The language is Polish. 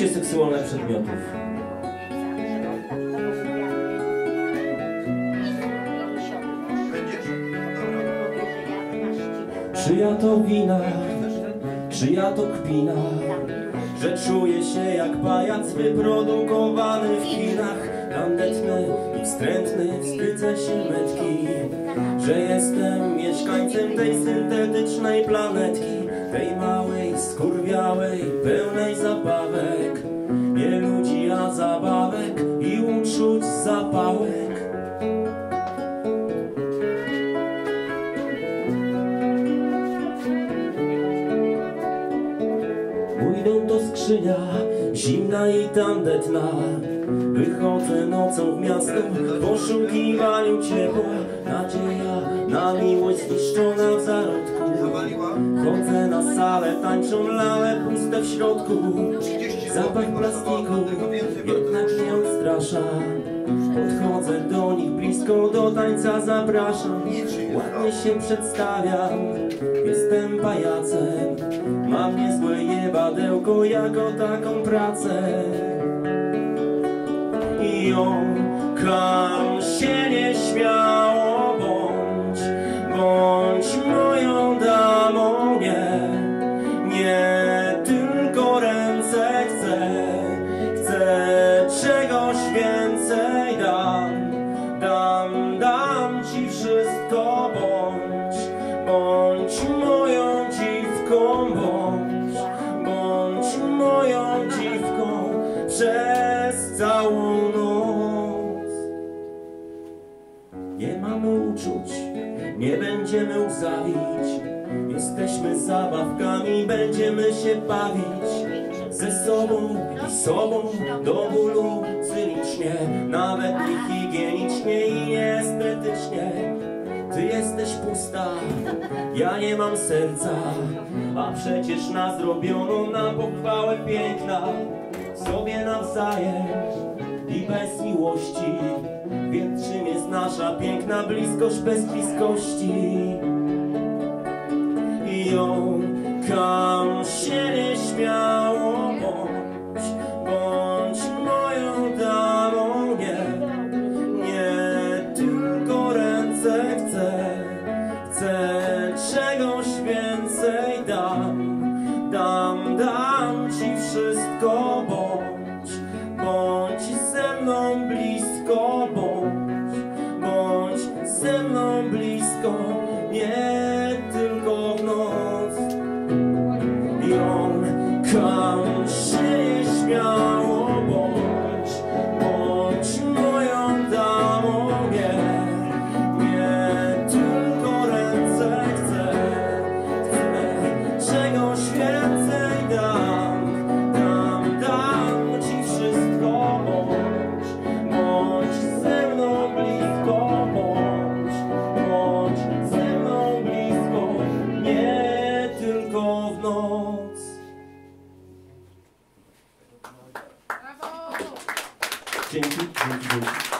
użycie seksualne przedmiotów. Czyja to wina, czyja to kpina, że czuję się jak pajac wyprodukowany w kinach. Tandetny i wstrętny, wstydzę się metki, że jestem mieszkańcem tej syntetycznej planetki, tej małej, skurwiałej, pełnej zabawek. Nie ludzi, a zabawek i uczuć zapałek. Mój dom to skrzynia, zimna i tandetna. Wychodzę nocą w miasto w ciepła Nadzieja na miłość zniszczona w zarodku? Chodzę na salę, tańczą lale puste w środku. 30 Zapach plastiku jednak mnie odstrasza Podchodzę do nich blisko, do tańca zapraszam. Ładnie się przedstawiam, jestem pajacem Mam niezłe jebadełko jako taką pracę. I jąkam się nieśmiało Bądź, bądź moją damą, nie Nie tylko ręce chcę Chcę czegoś więcej dam. Dam, dam ci wszystko Bądź, bądź moją Przez całą noc. Nie mamy uczuć, nie będziemy łzawić. Jesteśmy zabawkami, będziemy się bawić Ze sobą i sobą do bólu cynicznie Nawet niehigienicznie i nieestetycznie Ty jesteś pusta, ja nie mam serca A przecież nas zrobiono na pochwałę piękna Sobie nawzajem i bez miłości. Więc czym jest nasza piękna bliskość bez bliskości? I jąkam się nieśmiało Bądź, bądź moją damą. Nie, nie tylko ręce chcę. Chcę czegoś więcej blisko Bądź, Sempre junto, junto.